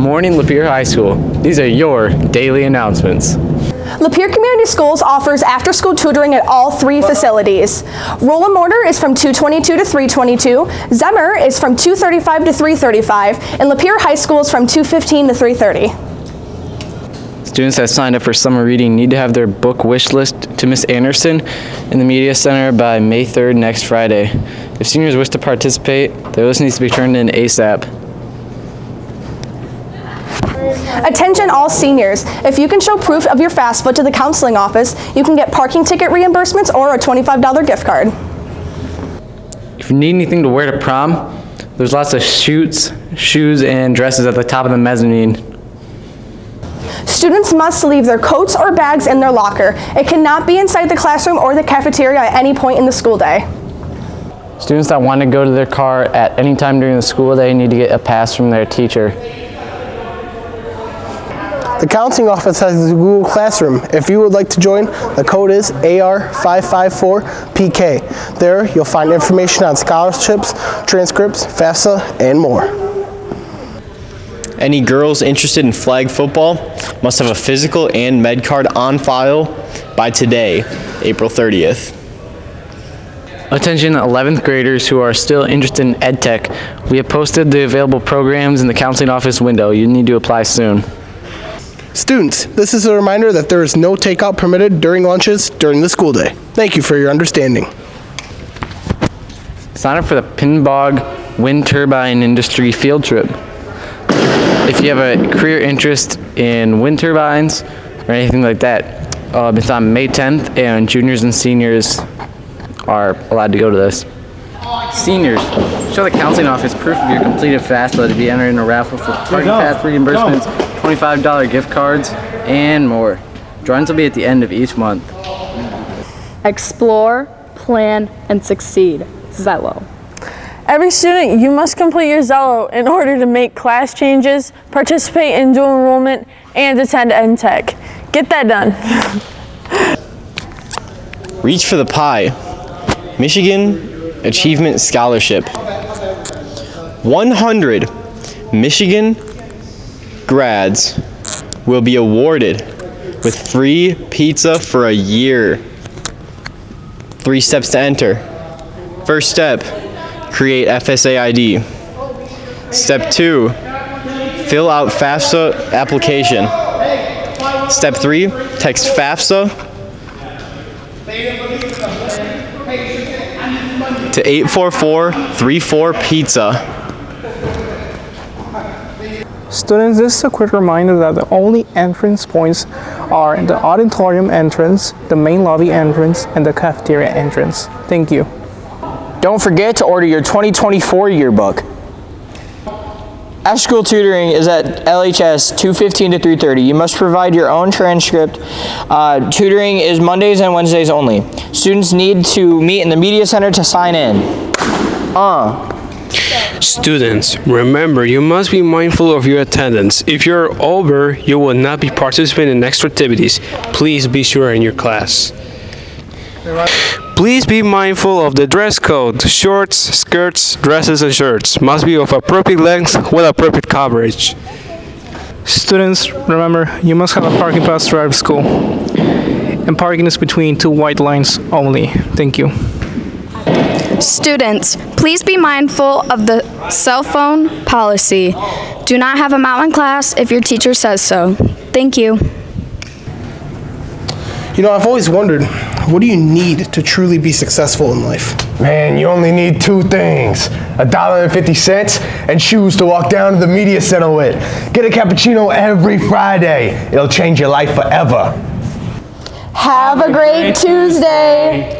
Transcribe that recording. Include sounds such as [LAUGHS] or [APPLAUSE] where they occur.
morning Lapeer High School. These are your daily announcements. Lapeer Community Schools offers after-school tutoring at all three facilities. Rolland-Warner is from 222 to 322, Zemmer is from 235 to 335, and Lapeer High School is from 215 to 330. Students that signed up for summer reading need to have their book wish list to Miss Anderson in the Media Center by May 3rd next Friday. If seniors wish to participate, their list needs to be turned in ASAP. Attention all seniors, if you can show proof of your FAFSA to the counseling office, you can get parking ticket reimbursements or a $25 gift card. If you need anything to wear to prom, there's lots of shoots, shoes, and dresses at the top of the mezzanine. Students must leave their coats or bags in their locker. It cannot be inside the classroom or the cafeteria at any point in the school day. Students that want to go to their car at any time during the school day need to get a pass from their teacher. The counseling office has the Google Classroom. If you would like to join, the code is AR554PK. There, you'll find information on scholarships, transcripts, FAFSA, and more. Any girls interested in flag football must have a physical and med card on file by today, April 30th. Attention 11th graders who are still interested in EdTech. We have posted the available programs in the counseling office window. You need to apply soon. Students, this is a reminder that there is no takeout permitted during lunches during the school day. Thank you for your understanding. Sign up for the Pinbog Wind Turbine Industry Field Trip. If you have a career interest in wind turbines or anything like that, uh, it's on May 10th and juniors and seniors are allowed to go to this. Seniors, show the counseling office proof of your completed FAFSA to be entered in a raffle for parking pass reimbursements, $25 gift cards, and more. Drawings will be at the end of each month. Explore, plan, and succeed. Xello. Every student, you must complete your Xello in order to make class changes, participate in dual enrollment, and attend EdTech. Get that done. [LAUGHS] Reach for the pie. Michigan Achievement Scholarship. 100 Michigan grads will be awarded with free pizza for a year. Three steps to enter. First step, create FSA ID. Step two, fill out FAFSA application. Step three, text FAFSA to 84434 pizza. Students, this is a quick reminder that the only entrance points are the auditorium entrance, the main lobby entrance, and the cafeteria entrance. Thank you. Don't forget to order your 2024 yearbook. After school tutoring is at LHS 215 to 330. You must provide your own transcript. Uh, tutoring is Mondays and Wednesdays only. Students need to meet in the media center to sign in. Uh. Students, remember you must be mindful of your attendance. If you're over, you will not be participating in extra activities. Please be sure in your class. Please be mindful of the dress code. Shorts, skirts, dresses, and shirts must be of appropriate length with appropriate coverage. Students, remember, you must have a parking pass to school. And parking is between two white lines only. Thank you. Students, please be mindful of the cell phone policy. Do not have a mountain class if your teacher says so. Thank you. You know, I've always wondered, what do you need to truly be successful in life? Man, you only need two things. A dollar and fifty cents and shoes to walk down to the media center with. Get a cappuccino every Friday. It'll change your life forever. Have a great Tuesday.